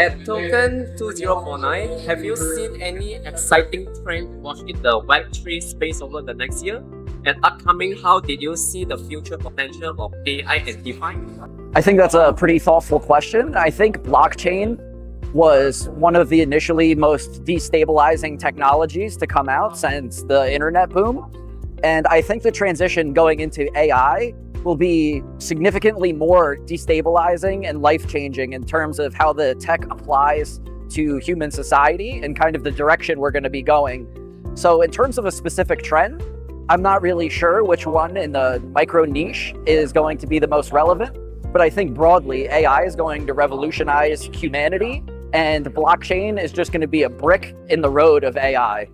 At Token 2049, have you seen any exciting trend watch in the Web3 space over the next year? And upcoming, how did you see the future potential of AI and DeFi? I think that's a pretty thoughtful question. I think blockchain was one of the initially most destabilizing technologies to come out since the internet boom. And I think the transition going into AI will be significantly more destabilizing and life changing in terms of how the tech applies to human society and kind of the direction we're going to be going. So, in terms of a specific trend, I'm not really sure which one in the micro niche is going to be the most relevant, but I think broadly, AI is going to revolutionize humanity, and blockchain is just going to be a brick in the road of AI.